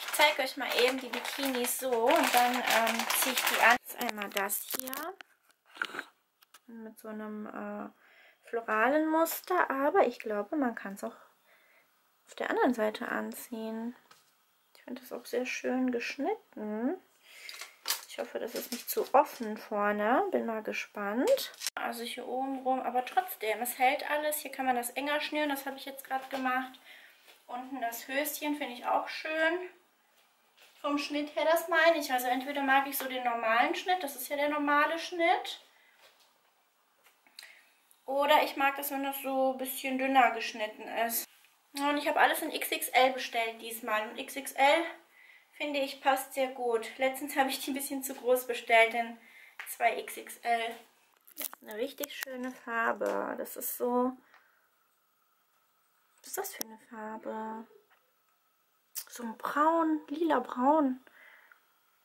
Ich zeige euch mal eben die Bikinis so und dann ähm, ziehe ich die an. Jetzt einmal das hier. Mit so einem äh, floralen Muster, aber ich glaube, man kann es auch auf der anderen Seite anziehen finde das auch sehr schön geschnitten. Ich hoffe, das ist nicht zu offen vorne. Bin mal gespannt. Also hier oben rum, aber trotzdem, es hält alles. Hier kann man das enger schnüren, das habe ich jetzt gerade gemacht. Unten das Höschen finde ich auch schön. Vom Schnitt her, das meine ich. Also entweder mag ich so den normalen Schnitt, das ist ja der normale Schnitt. Oder ich mag das, wenn das so ein bisschen dünner geschnitten ist. Und ich habe alles in XXL bestellt diesmal. Und XXL finde ich passt sehr gut. Letztens habe ich die ein bisschen zu groß bestellt in 2XXL. Das ist eine richtig schöne Farbe. Das ist so... Was ist das für eine Farbe? So ein braun, lila braun.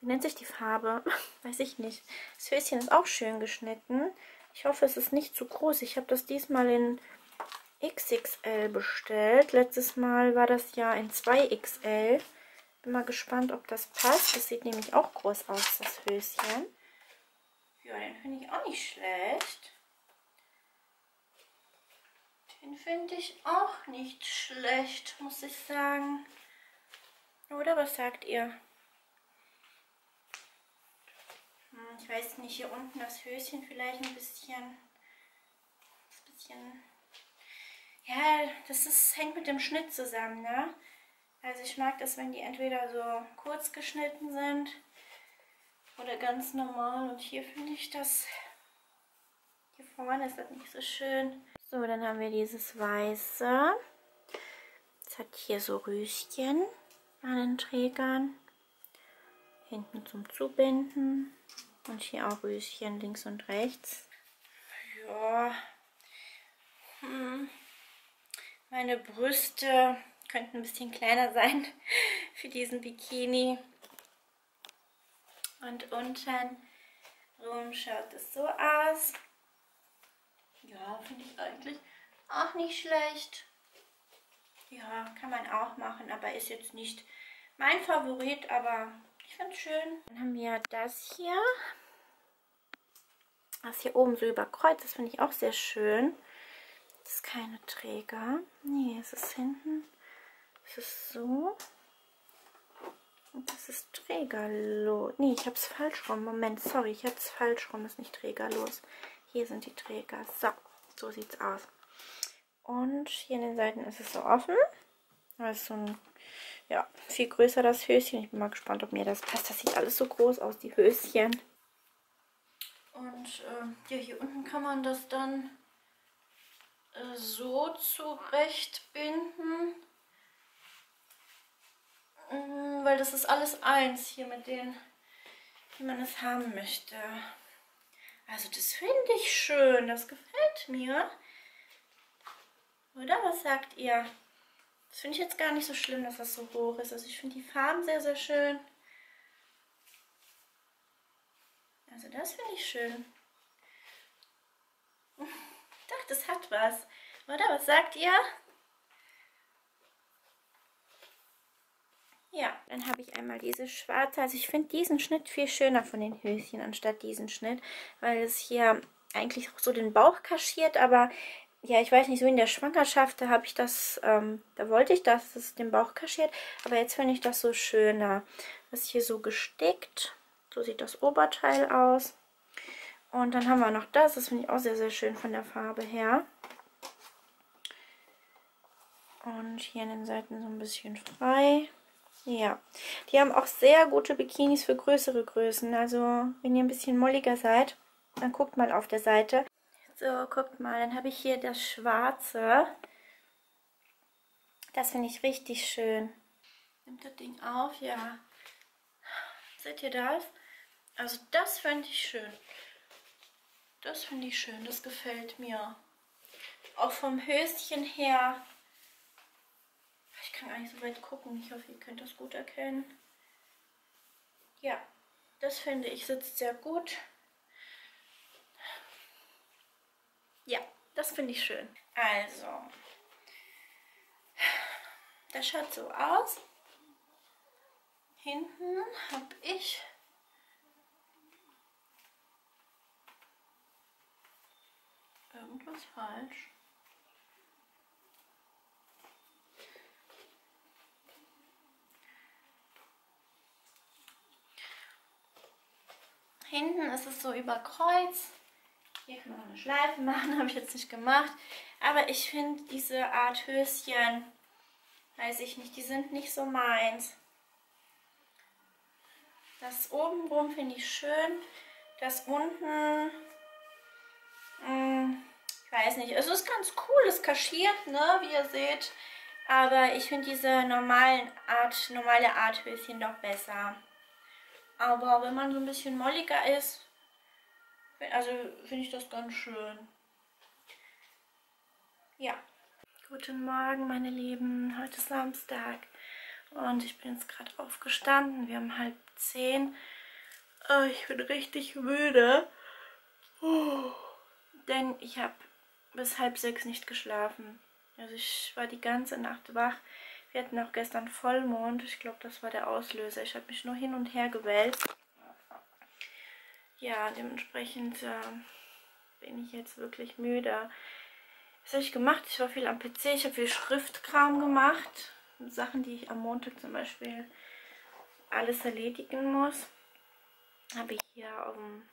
Wie nennt sich die Farbe? Weiß ich nicht. Das Höschen ist auch schön geschnitten. Ich hoffe, es ist nicht zu groß. Ich habe das diesmal in XXL bestellt. Letztes Mal war das ja in 2XL. Bin mal gespannt, ob das passt. Das sieht nämlich auch groß aus, das Höschen. Ja, den finde ich auch nicht schlecht. Den finde ich auch nicht schlecht, muss ich sagen. Oder was sagt ihr? Hm, ich weiß nicht, hier unten das Höschen vielleicht ein bisschen, ein bisschen ja, das ist, hängt mit dem Schnitt zusammen, ne? Also ich mag das, wenn die entweder so kurz geschnitten sind oder ganz normal. Und hier finde ich das, hier vorne ist das nicht so schön. So, dann haben wir dieses Weiße. Es hat hier so Rüschen an den Trägern. Hinten zum Zubinden. Und hier auch Rüschen links und rechts. Ja. Hm. Meine Brüste könnten ein bisschen kleiner sein für diesen Bikini. Und unten rum schaut es so aus. Ja, finde ich eigentlich auch nicht schlecht. Ja, kann man auch machen, aber ist jetzt nicht mein Favorit, aber ich finde es schön. Dann haben wir das hier. Das hier oben so überkreuzt, das finde ich auch sehr schön. Ist keine Träger. Nee, es ist hinten. Es ist so. Und das ist trägerlos. Nee, ich habe es falsch rum. Moment, sorry, ich habe es falsch rum. Ist nicht trägerlos. Hier sind die Träger. So, so sieht es aus. Und hier an den Seiten ist es so offen. Das ist so ein, ja, viel größer das Höschen. Ich bin mal gespannt, ob mir das passt. Das sieht alles so groß aus, die Höschen. Und äh, ja, hier unten kann man das dann so zurechtbinden. Mm, weil das ist alles eins hier mit denen, wie man es haben möchte. Also das finde ich schön, das gefällt mir. Oder was sagt ihr? Das finde ich jetzt gar nicht so schlimm, dass das so hoch ist. Also ich finde die Farben sehr, sehr schön. Also das finde ich schön. Doch, das hat was. Oder? Was sagt ihr? Ja, dann habe ich einmal diese schwarze. Also ich finde diesen Schnitt viel schöner von den Höschen anstatt diesen Schnitt, weil es hier eigentlich so den Bauch kaschiert, aber ja, ich weiß nicht, so in der Schwangerschaft, da habe ich das, ähm, da wollte ich, dass es den Bauch kaschiert, aber jetzt finde ich das so schöner. Das ist hier so gestickt, so sieht das Oberteil aus. Und dann haben wir noch das, das finde ich auch sehr, sehr schön von der Farbe her. Und hier an den Seiten so ein bisschen frei. Ja, die haben auch sehr gute Bikinis für größere Größen. Also wenn ihr ein bisschen molliger seid, dann guckt mal auf der Seite. So, guckt mal, dann habe ich hier das Schwarze. Das finde ich richtig schön. Nimmt das Ding auf, ja. Seht ihr das? Also das finde ich schön. Das finde ich schön, das gefällt mir. Auch vom Höschen her. Ich kann gar nicht so weit gucken. Ich hoffe, ihr könnt das gut erkennen. Das finde ich sitzt sehr gut. Ja, das finde ich schön. Also, das schaut so aus. Hinten habe ich irgendwas falsch. Hinten ist es so über Kreuz. Hier kann man eine Schleife machen, habe ich jetzt nicht gemacht. Aber ich finde diese Art Höschen, weiß ich nicht, die sind nicht so meins. Das obenrum finde ich schön. Das unten, mh, hm, ich weiß nicht, es ist ganz cool, es kaschiert, ne, wie ihr seht. Aber ich finde diese normalen Art, normale Art Höschen doch besser. Aber wenn man so ein bisschen molliger ist, also finde ich das ganz schön. Ja. Guten Morgen, meine Lieben. Heute ist Samstag und ich bin jetzt gerade aufgestanden. Wir haben halb zehn. Oh, ich bin richtig müde. Oh, denn ich habe bis halb sechs nicht geschlafen. Also ich war die ganze Nacht wach. Wir hatten auch gestern Vollmond. Ich glaube, das war der Auslöser. Ich habe mich nur hin und her gewälzt. Ja, dementsprechend äh, bin ich jetzt wirklich müde. Was habe ich gemacht? Ich war viel am PC. Ich habe viel Schriftkram gemacht. Sachen, die ich am Montag zum Beispiel alles erledigen muss. Habe ich hier auf, dem,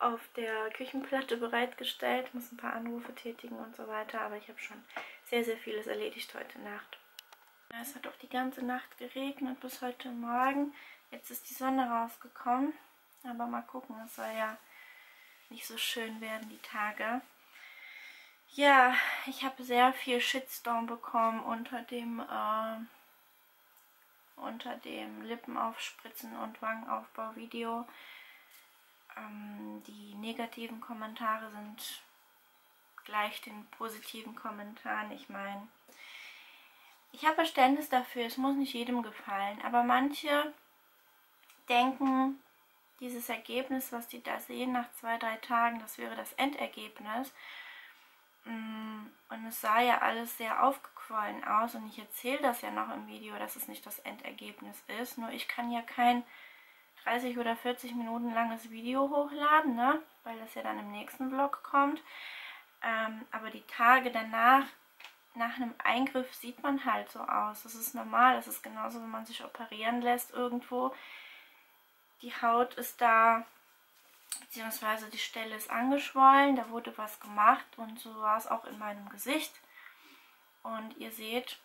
auf der Küchenplatte bereitgestellt. Muss ein paar Anrufe tätigen und so weiter. Aber ich habe schon sehr, sehr vieles erledigt heute Nacht. Es hat auch die ganze Nacht geregnet bis heute Morgen. Jetzt ist die Sonne rausgekommen. Aber mal gucken, es soll ja nicht so schön werden, die Tage. Ja, ich habe sehr viel Shitstorm bekommen unter dem, äh, unter dem Lippenaufspritzen und Wangenaufbau-Video. Ähm, die negativen Kommentare sind gleich den positiven Kommentaren. Ich meine, ich habe Verständnis dafür, es muss nicht jedem gefallen, aber manche denken, dieses Ergebnis, was die da sehen nach zwei, drei Tagen, das wäre das Endergebnis. Mm, und es sah ja alles sehr aufgequollen aus und ich erzähle das ja noch im Video, dass es nicht das Endergebnis ist. Nur ich kann ja kein 30 oder 40 Minuten langes Video hochladen, ne? weil das ja dann im nächsten Vlog kommt. Ähm, aber die Tage danach, nach einem Eingriff, sieht man halt so aus. Das ist normal. Das ist genauso, wenn man sich operieren lässt irgendwo. Die Haut ist da, beziehungsweise die Stelle ist angeschwollen. Da wurde was gemacht und so war es auch in meinem Gesicht. Und ihr seht,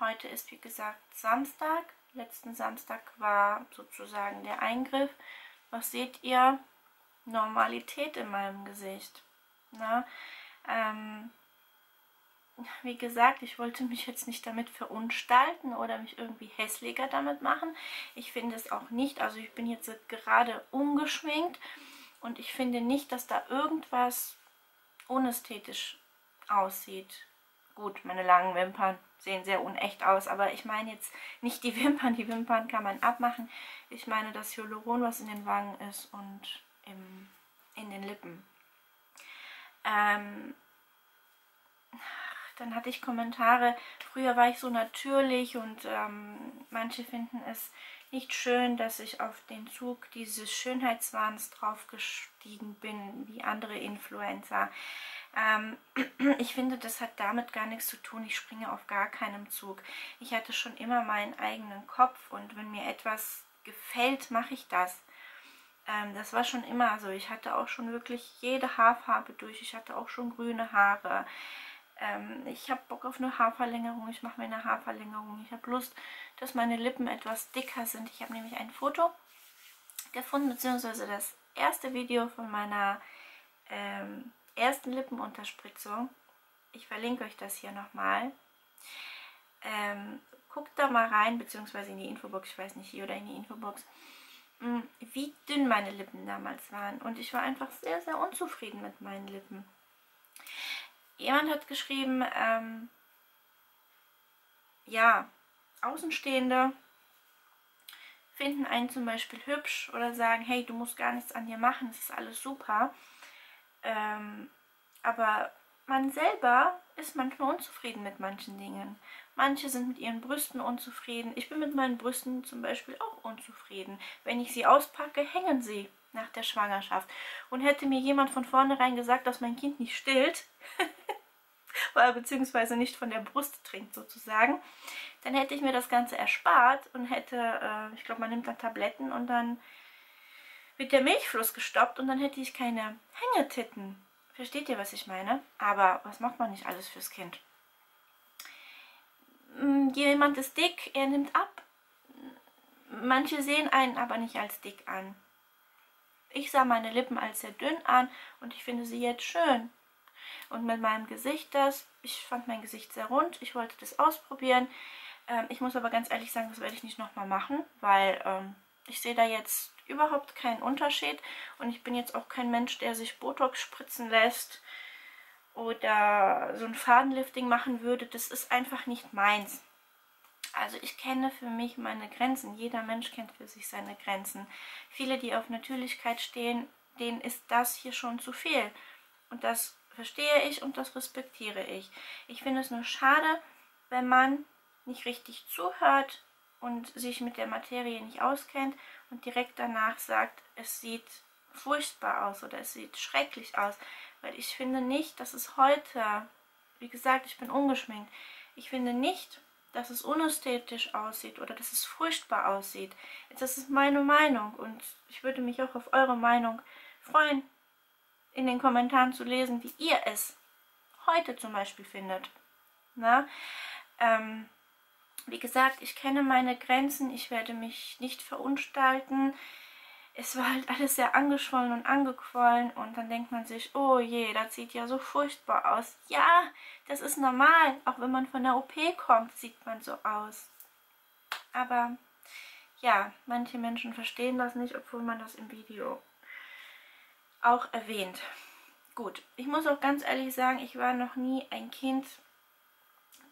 heute ist wie gesagt Samstag. Letzten Samstag war sozusagen der Eingriff. Was seht ihr? Normalität in meinem Gesicht. Na? Ähm, wie gesagt, ich wollte mich jetzt nicht damit verunstalten oder mich irgendwie hässlicher damit machen. Ich finde es auch nicht. Also ich bin jetzt gerade ungeschminkt und ich finde nicht, dass da irgendwas unästhetisch aussieht. Gut, meine langen Wimpern sehen sehr unecht aus, aber ich meine jetzt nicht die Wimpern. Die Wimpern kann man abmachen. Ich meine das Hyaluron, was in den Wangen ist und im, in den Lippen. Ähm, dann hatte ich Kommentare, früher war ich so natürlich und ähm, manche finden es nicht schön, dass ich auf den Zug dieses Schönheitswahns draufgestiegen bin, wie andere Influencer. Ähm, ich finde, das hat damit gar nichts zu tun. Ich springe auf gar keinem Zug. Ich hatte schon immer meinen eigenen Kopf und wenn mir etwas gefällt, mache ich das. Ähm, das war schon immer so. Ich hatte auch schon wirklich jede Haarfarbe durch. Ich hatte auch schon grüne Haare. Ähm, ich habe Bock auf eine Haarverlängerung. Ich mache mir eine Haarverlängerung. Ich habe Lust, dass meine Lippen etwas dicker sind. Ich habe nämlich ein Foto gefunden, beziehungsweise das erste Video von meiner ähm, ersten Lippenunterspritzung. Ich verlinke euch das hier nochmal. Ähm, guckt da mal rein, beziehungsweise in die Infobox, ich weiß nicht, hier oder in die Infobox. Mm, wie dünn meine Lippen damals waren. Und ich war einfach sehr, sehr unzufrieden mit meinen Lippen. Jemand hat geschrieben, ähm, ja, Außenstehende finden einen zum Beispiel hübsch oder sagen, hey, du musst gar nichts an dir machen, es ist alles super. Ähm, aber man selber ist manchmal unzufrieden mit manchen Dingen. Manche sind mit ihren Brüsten unzufrieden. Ich bin mit meinen Brüsten zum Beispiel auch unzufrieden. Wenn ich sie auspacke, hängen sie nach der Schwangerschaft. Und hätte mir jemand von vornherein gesagt, dass mein Kind nicht stillt, beziehungsweise nicht von der Brust trinkt sozusagen, dann hätte ich mir das Ganze erspart und hätte, äh, ich glaube, man nimmt dann Tabletten und dann wird der Milchfluss gestoppt und dann hätte ich keine Hängetitten. Versteht ihr, was ich meine? Aber was macht man nicht alles fürs Kind? Mm, jemand ist dick, er nimmt ab. Manche sehen einen aber nicht als dick an. Ich sah meine Lippen als sehr dünn an und ich finde sie jetzt schön. Und mit meinem Gesicht das, ich fand mein Gesicht sehr rund, ich wollte das ausprobieren. Ähm, ich muss aber ganz ehrlich sagen, das werde ich nicht nochmal machen, weil ähm, ich sehe da jetzt überhaupt keinen Unterschied und ich bin jetzt auch kein Mensch, der sich Botox spritzen lässt oder so ein Fadenlifting machen würde. Das ist einfach nicht meins. Also ich kenne für mich meine Grenzen. Jeder Mensch kennt für sich seine Grenzen. Viele, die auf Natürlichkeit stehen, denen ist das hier schon zu viel. Und das verstehe ich und das respektiere ich. Ich finde es nur schade, wenn man nicht richtig zuhört und sich mit der Materie nicht auskennt und direkt danach sagt, es sieht furchtbar aus oder es sieht schrecklich aus. Weil ich finde nicht, dass es heute, wie gesagt, ich bin ungeschminkt, ich finde nicht, dass es unästhetisch aussieht oder dass es furchtbar aussieht. Das ist meine Meinung und ich würde mich auch auf eure Meinung freuen, in den Kommentaren zu lesen, wie ihr es heute zum Beispiel findet. Na? Ähm, wie gesagt, ich kenne meine Grenzen, ich werde mich nicht verunstalten. Es war halt alles sehr angeschwollen und angequollen und dann denkt man sich, oh je, das sieht ja so furchtbar aus. Ja, das ist normal, auch wenn man von der OP kommt, sieht man so aus. Aber ja, manche Menschen verstehen das nicht, obwohl man das im Video auch erwähnt. Gut, ich muss auch ganz ehrlich sagen, ich war noch nie ein Kind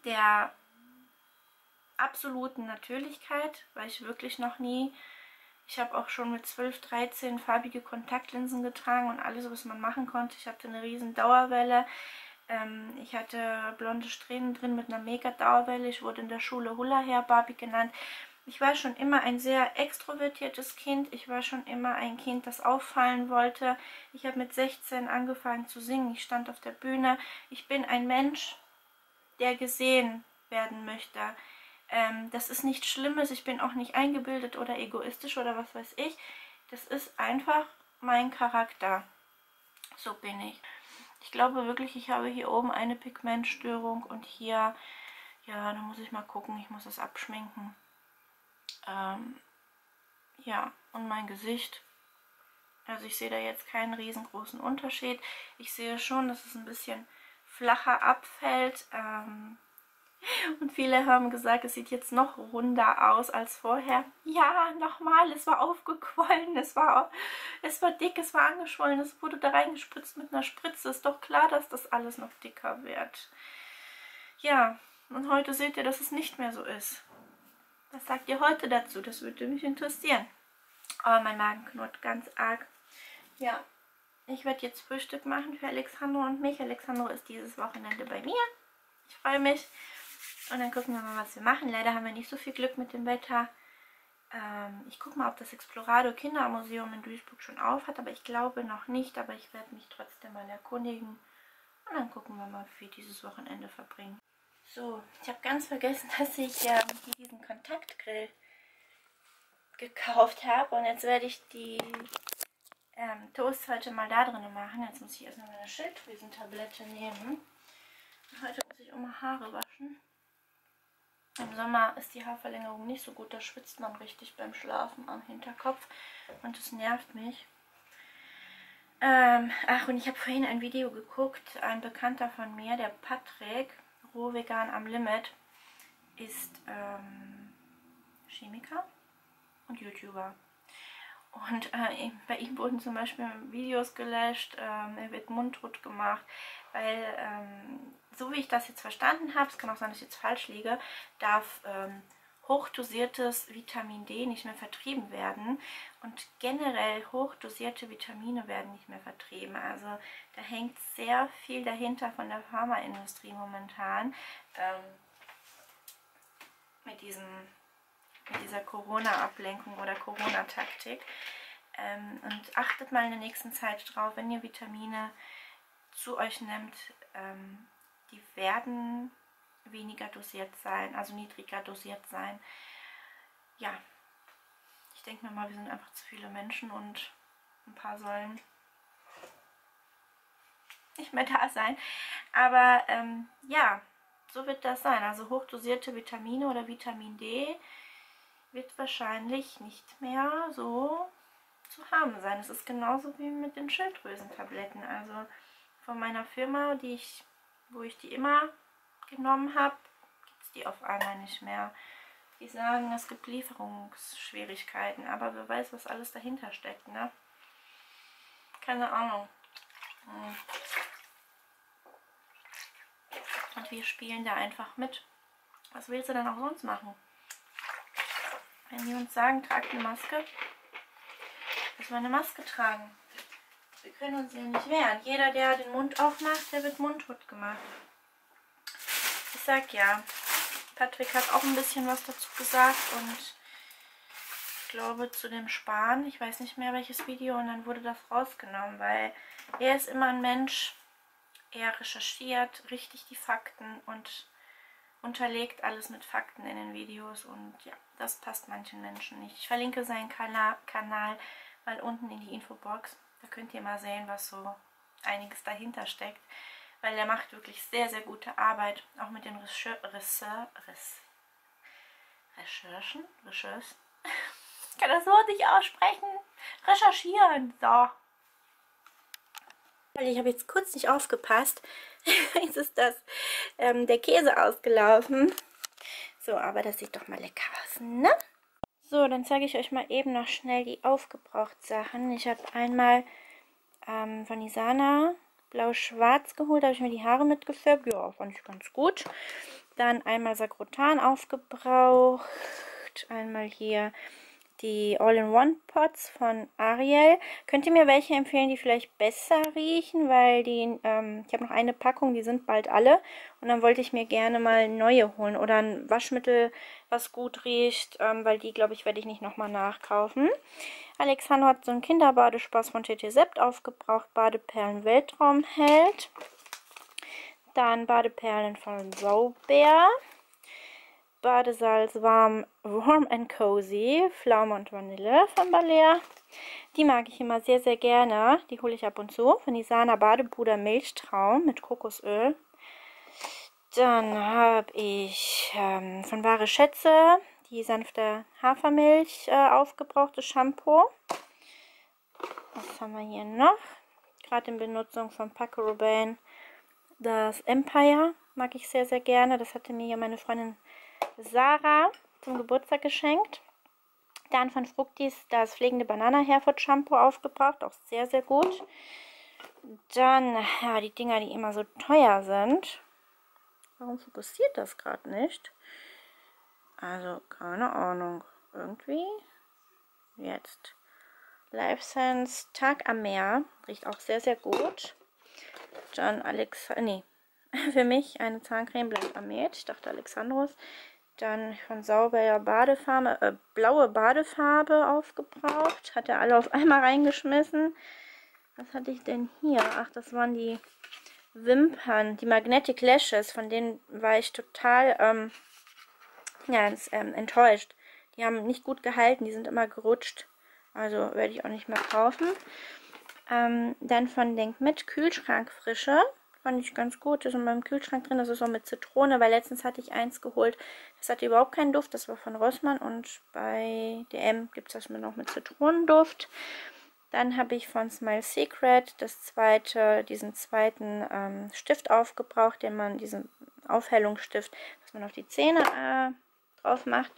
der absoluten Natürlichkeit, weil ich wirklich noch nie. Ich habe auch schon mit 12, 13 farbige Kontaktlinsen getragen und alles, was man machen konnte. Ich hatte eine riesen Dauerwelle. Ähm, ich hatte blonde Strähnen drin mit einer mega Dauerwelle. Ich wurde in der Schule Hula Hair Barbie genannt. Ich war schon immer ein sehr extrovertiertes Kind. Ich war schon immer ein Kind, das auffallen wollte. Ich habe mit 16 angefangen zu singen. Ich stand auf der Bühne. Ich bin ein Mensch, der gesehen werden möchte. Ähm, das ist nichts Schlimmes. Ich bin auch nicht eingebildet oder egoistisch oder was weiß ich. Das ist einfach mein Charakter. So bin ich. Ich glaube wirklich, ich habe hier oben eine Pigmentstörung und hier, ja, da muss ich mal gucken. Ich muss es abschminken. Ähm, ja, und mein Gesicht. Also ich sehe da jetzt keinen riesengroßen Unterschied. Ich sehe schon, dass es ein bisschen flacher abfällt. Ähm, und viele haben gesagt, es sieht jetzt noch runder aus als vorher. Ja, nochmal, es war aufgequollen, es war, es war dick, es war angeschwollen, es wurde da reingespritzt mit einer Spritze. Ist doch klar, dass das alles noch dicker wird. Ja, und heute seht ihr, dass es nicht mehr so ist. Was sagt ihr heute dazu? Das würde mich interessieren. Aber mein Magen knurrt ganz arg. Ja, ich werde jetzt Frühstück machen für Alexandro und mich. Alexandro ist dieses Wochenende bei mir. Ich freue mich. Und dann gucken wir mal, was wir machen. Leider haben wir nicht so viel Glück mit dem Wetter. Ähm, ich gucke mal, ob das Explorado Kindermuseum in Duisburg schon auf hat. Aber ich glaube noch nicht. Aber ich werde mich trotzdem mal erkundigen. Und dann gucken wir mal, wie wir dieses Wochenende verbringen. So, ich habe ganz vergessen, dass ich hier diesen Kontaktgrill gekauft habe. Und jetzt werde ich die ähm, Toast heute mal da drin machen. Jetzt muss ich erstmal meine Schilddrüsentablette nehmen. Heute muss ich auch mal Haare waschen. Im Sommer ist die Haarverlängerung nicht so gut. Da schwitzt man richtig beim Schlafen am Hinterkopf. Und das nervt mich. Ähm, ach, und ich habe vorhin ein Video geguckt. Ein Bekannter von mir, der Patrick, Rohvegan am Limit ist ähm, Chemiker und YouTuber. Und äh, bei ihm wurden zum Beispiel Videos gelöscht, ähm, er wird mundtot gemacht, weil, ähm, so wie ich das jetzt verstanden habe, es kann auch sein, dass ich jetzt falsch liege, darf ähm, hochdosiertes Vitamin D nicht mehr vertrieben werden und generell hochdosierte Vitamine werden nicht mehr vertrieben. Also da hängt sehr viel dahinter von der Pharmaindustrie momentan ähm, mit, diesem, mit dieser Corona-Ablenkung oder Corona-Taktik. Ähm, und achtet mal in der nächsten Zeit drauf, wenn ihr Vitamine zu euch nehmt, ähm, die werden weniger dosiert sein, also niedriger dosiert sein. Ja, ich denke mir mal, wir sind einfach zu viele Menschen und ein paar sollen nicht mehr da sein. Aber ähm, ja, so wird das sein. Also hochdosierte Vitamine oder Vitamin D wird wahrscheinlich nicht mehr so zu haben sein. Es ist genauso wie mit den Schilddrüsentabletten. Also von meiner Firma, die ich, wo ich die immer genommen habe, gibt es die auf einmal nicht mehr. Die sagen, es gibt Lieferungsschwierigkeiten, aber wer weiß, was alles dahinter steckt, ne? Keine Ahnung. Hm. Und wir spielen da einfach mit. Was willst du denn auch sonst machen? Wenn die uns sagen, tragt eine Maske, müssen wir eine Maske tragen. Wir können uns ja nicht wehren. Jeder, der den Mund aufmacht, der wird mundtot gemacht sag ja, Patrick hat auch ein bisschen was dazu gesagt und ich glaube zu dem Sparen, ich weiß nicht mehr welches Video. Und dann wurde das rausgenommen, weil er ist immer ein Mensch, er recherchiert richtig die Fakten und unterlegt alles mit Fakten in den Videos. Und ja, das passt manchen Menschen nicht. Ich verlinke seinen Kanal, Kanal mal unten in die Infobox, da könnt ihr mal sehen, was so einiges dahinter steckt weil er macht wirklich sehr, sehr gute Arbeit, auch mit den Recherchen. Recherchen? Recherchen? Ich kann das Wort nicht aussprechen. Recherchieren. So. Ich habe jetzt kurz nicht aufgepasst. jetzt ist das ähm, der Käse ausgelaufen. So, aber das sieht doch mal lecker aus, ne? So, dann zeige ich euch mal eben noch schnell die Aufgebraucht-Sachen. Ich habe einmal ähm, von Isana blau-schwarz geholt. Da habe ich mir die Haare mitgefärbt. Ja, fand ich ganz gut. Dann einmal Sakrotan aufgebraucht. Einmal hier die All-in-One-Pots von Ariel. Könnt ihr mir welche empfehlen, die vielleicht besser riechen? Weil die, ähm, ich habe noch eine Packung, die sind bald alle. Und dann wollte ich mir gerne mal neue holen. Oder ein Waschmittel, was gut riecht. Ähm, weil die, glaube ich, werde ich nicht nochmal nachkaufen. Alexander hat so einen Kinderbadespaß von TT Sept aufgebraucht. Badeperlen Weltraumheld. Dann Badeperlen von Sauber. Badesalz warm, warm and cozy, Pflaume und Vanille von Balea. Die mag ich immer sehr, sehr gerne. Die hole ich ab und zu. Von Isana Badepuder Milchtraum mit Kokosöl. Dann habe ich ähm, von Wahre Schätze die sanfte Hafermilch äh, aufgebrauchtes Shampoo. Was haben wir hier noch? Gerade in Benutzung von Paco Rabanne das Empire mag ich sehr, sehr gerne. Das hatte mir hier meine Freundin Sarah zum Geburtstag geschenkt. Dann von Fructis das pflegende Banana Herford Shampoo aufgebraucht. Auch sehr, sehr gut. Dann, ja, die Dinger, die immer so teuer sind. Warum fokussiert das gerade nicht? Also, keine Ahnung. Irgendwie. Jetzt. Life Sense Tag am Meer. Riecht auch sehr, sehr gut. Dann Alex... Nee. Für mich eine Zahncreme Blanc Amet. Ich dachte Alexandros. Dann von Sauber Badefarbe, äh, blaue Badefarbe aufgebraucht. Hat er alle auf einmal reingeschmissen. Was hatte ich denn hier? Ach, das waren die Wimpern, die Magnetic Lashes. Von denen war ich total ähm, ja, ähm, enttäuscht. Die haben nicht gut gehalten, die sind immer gerutscht. Also werde ich auch nicht mehr kaufen. Ähm, dann von Denk mit Kühlschrankfrische. Fand ich ganz gut. Das ist in meinem Kühlschrank drin. Das ist auch mit Zitrone, weil letztens hatte ich eins geholt. Das hatte überhaupt keinen Duft. Das war von Rossmann und bei DM gibt es das mir noch mit Zitronenduft. Dann habe ich von Smile Secret das zweite, diesen zweiten ähm, Stift aufgebraucht, den man, diesen Aufhellungsstift, was man auf die Zähne äh, drauf macht.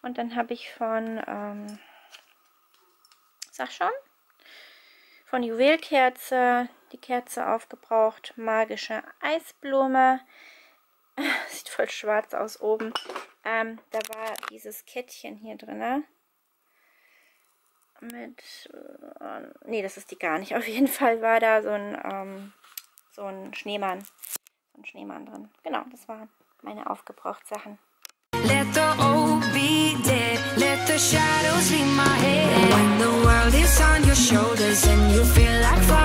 Und dann habe ich von, ähm, sag schon, von Juwelkerze die Kerze aufgebraucht, magische Eisblume, Sieht voll schwarz aus oben. Ähm, da war dieses Kettchen hier drin. Mit, äh, nee, das ist die gar nicht. Auf jeden Fall war da so ein, ähm, so ein Schneemann. So ein Schneemann drin. Genau, das waren meine Aufgebraucht-Sachen. shadows leave my head. When the world is on your shoulders and you feel like falling